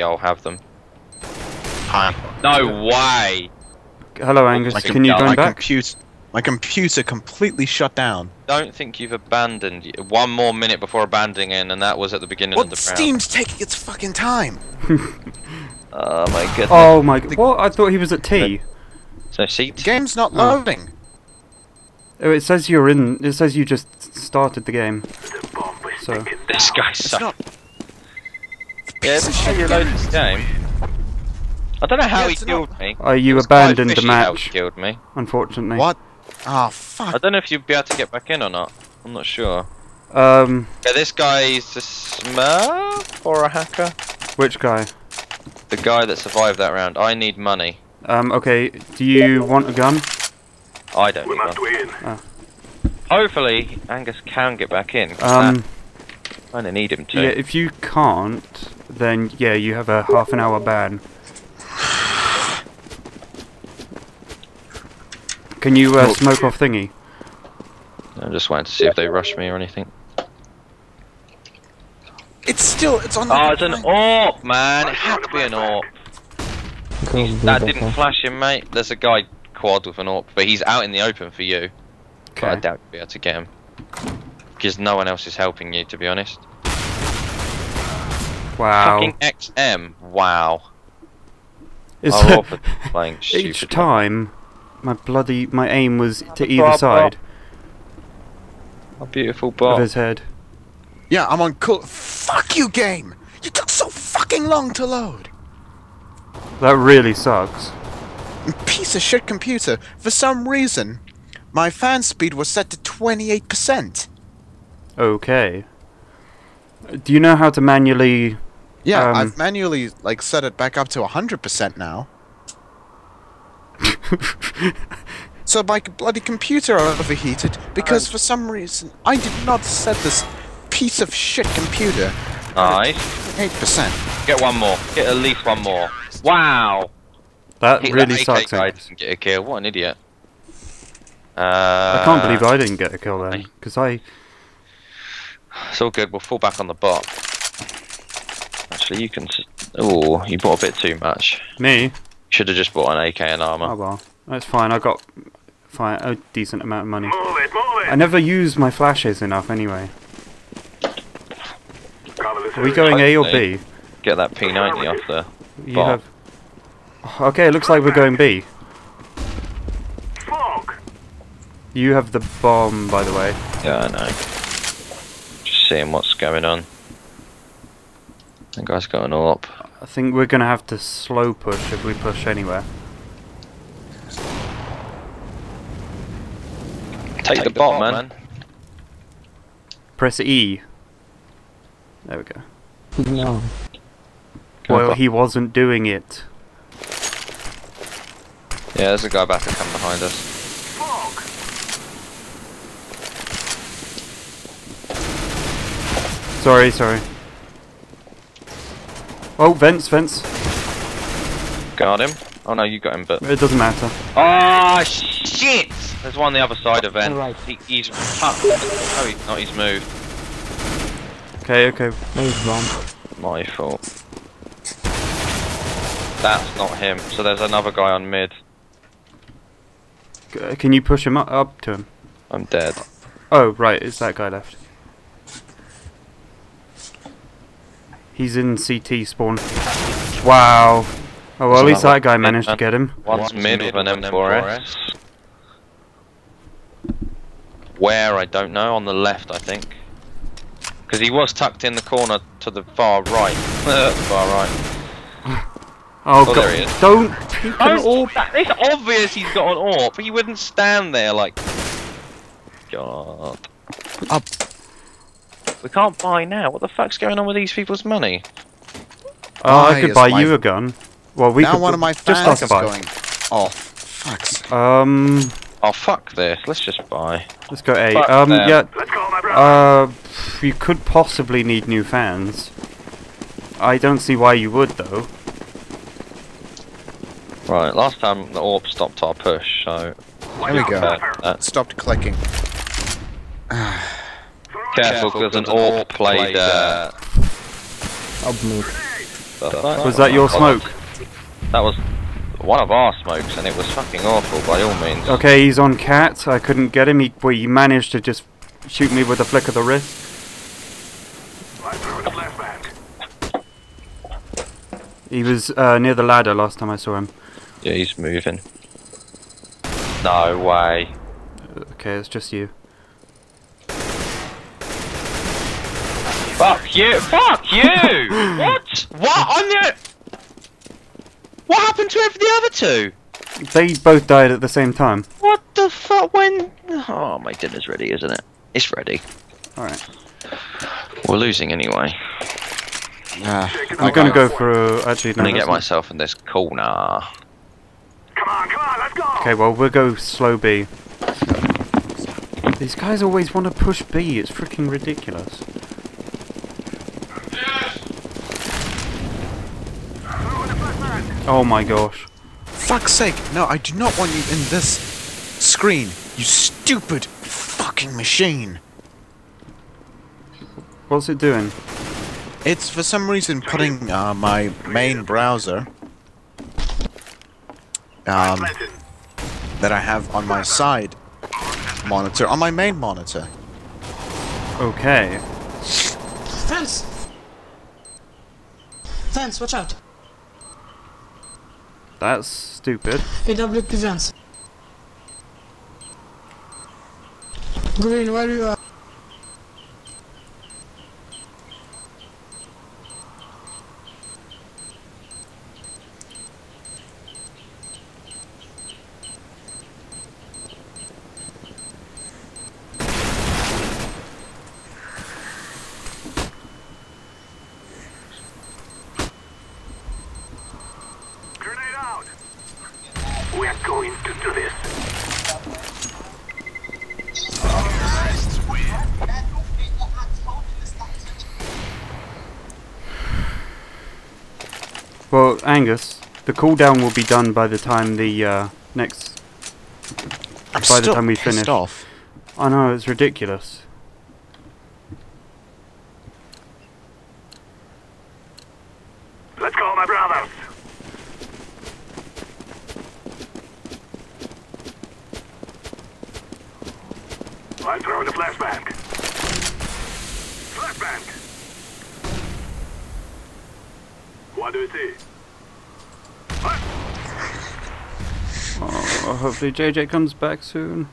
I'll have them. Hi. No way! Hello, Angus. My Can you com- join back? Computer, my computer completely shut down. Don't think you've abandoned. One more minute before abandoning, in, and that was at the beginning What? of the round. Steam's taking its fucking time. Oh my goodness. Oh my. g- What? I thought he was at T. So see, The game's not Oh. loading. Oh, it says you're in. It says you just started the game. So this guy's It's so. not. Yeah, Piece of it's shit you game. loaded this game. I don't know how Yeah, he killed not- me. uh, you abandoned the fishy how he match, killed me. unfortunately. What? Oh fuck. I don't know if you'd be able to get back in or not. I'm not sure. Um, Yeah, this guy's a smurf or a hacker. which guy? The guy that survived that round. I need money. Um, okay. Do you want a gun? I don't We need must one. win. Hopefully, Angus can get back in. Um, I kinda need him to. yeah. If you can't, then yeah, you have a half an hour ban. Can you uh, smoke off thingy? I'm just waiting to see if they rush me or anything. It's still. It's on. the Oh, it's an line. AWP, man. It had to be an AWP. That didn't flash him, mate. There's a guy quad with an AWP, but he's out in the open for you. But I doubt you'll be able to get him. Because no one else is helping you, to be honest. Wow. Fucking XM. Wow. It's Our AWP playing each time, my bloody my aim was to either Bob, side A beautiful of his head. Yeah, I'm on cool. Fuck you, game. You took so fucking long to load. That really sucks. Piece of shit computer. For some reason, my fan speed was set to 28%. Okay. Do you know how to manually? Yeah, Um, I've manually like set it back up to 100% now. So my bloody computer overheated because for some reason I did not set this piece of shit computer Nice. 8%. Get one more. Get at least one more. Wow. that Hit really that sucks. guy Angus. didn't get a kill. What an idiot. Uh, I can't believe I didn't get a kill then, because I. It's all good. We'll fall back on the bot. Actually, you can. Oh, you bought a bit too much. Me? Should have just bought an AK and armor. Oh armor. well, that's fine. I got fine a decent amount of money. Move it, move it. I never use my flashes enough anyway. Cover this Are we area. going A or B? Get that P90 off there. You Bomb. have. Okay, it looks like we're going B. Smoke. You have the bomb, by the way. Yeah, I know. Just seeing what's going on. That guy's going all up. I think we're gonna have to slow push if we push anywhere. Take, the, bot, man. Press E. There we go. No. Well, he wasn't doing it. Yeah, there's a guy about to come behind us. Sorry, sorry. Oh, vents, vents. Got him. Oh no, you got him, but. It doesn't matter. Oh shit! There's one on the other side of Vent. Right. He, he's fucked. Oh, he's not. He's moved. Okay, okay. Nice bomb. My fault. That's not him. So there's another guy on mid. Can you push him up, up to him? I'm dead. Oh, right, it's that guy left. He's in CT spawn. Wow. Oh, well, at least that guy managed to get him. One's mid with an M4S. Where I don't know. On the left, I think. Because he was tucked in the corner to the far right. far right. Oh, Oh, god. there he. Don't pick an orb. it's obvious he's got an AWP. He wouldn't stand there like. God. Up. We can't buy now. What the fuck's going on with these people's money? Oh, I could buy my- you a gun. Well, we now could one of my just fans us is buy. going off. Fuck's. Um, Oh fuck this. Let's just buy. let's go A. Fuck Um, them. yeah. Let's go, my. Uh, you could possibly need new fans. I don't see why you would though. Right. Last time the AWP stopped our push, so. There we go. Stopped clicking. careful, because an AWP played. Uh, Up move. Was that your smoke? That was one of our smokes, and it was fucking awful by all means. Okay, he's on cat. I couldn't get him. He, well, he managed to just shoot me with a flick of the wrist. I'm throwing a flashbang. He was uh, near the ladder last time I saw him. Yeah, he's moving. No way. Okay, it's just you. Fuck you! Fuck you! what? What? I'm the. What happened to every- the other two? They both died at the same time. What the fuck? When? Oh, my dinner's ready, isn't it? It's ready. Alright. We're losing anyway. I'm gonna go for a... Actually, I'm no. gonna get that's myself in this corner. Come on, come on, let's go. Okay, well, we'll go slow B. These guys always want to push B. It's freaking ridiculous. Oh my gosh. fuck's sake! No, I do not want you in this screen. You stupid fucking machine. What's it doing? It's for some reason putting uh, my main browser um, that I have on my side monitor on my main monitor. Okay. Fence! Fence, watch out. That's stupid. Fence. Green, where you are? Grenade out. We're going to do this. Well, Angus, the cooldown will be done by the time the uh, next. I'm By the still time we pissed finish. off. I know it's ridiculous. Let's go, my brothers. I'm throwing a flashbang. Flashbang. What do you see? Oh, hopefully JJ comes back soon.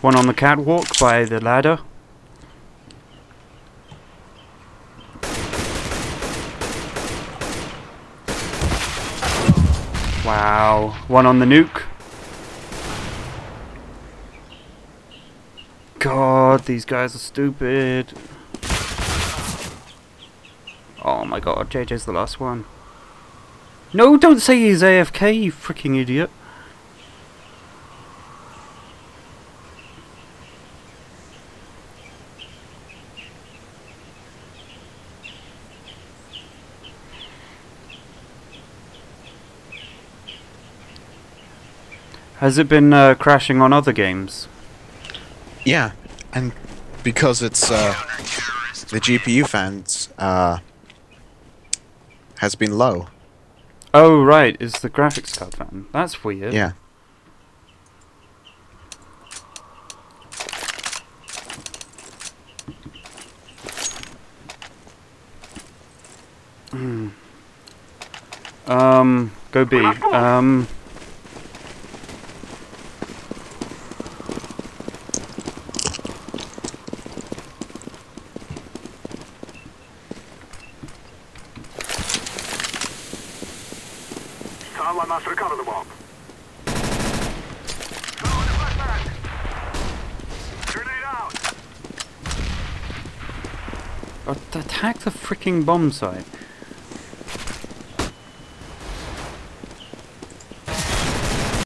One on the catwalk by the ladder. Wow. One on the nuke. God, these guys are stupid. Oh my god, JJ's the last one. No, don't say he's AFK, you freaking idiot. Has it been uh, crashing on other games? Yeah, and because it's uh, the GPU fans uh, has been low. Oh, right, it's the graphics card fan. That's weird. Yeah. Um, go B. Um, Someone must recover the bomb. Attack the freaking bomb site.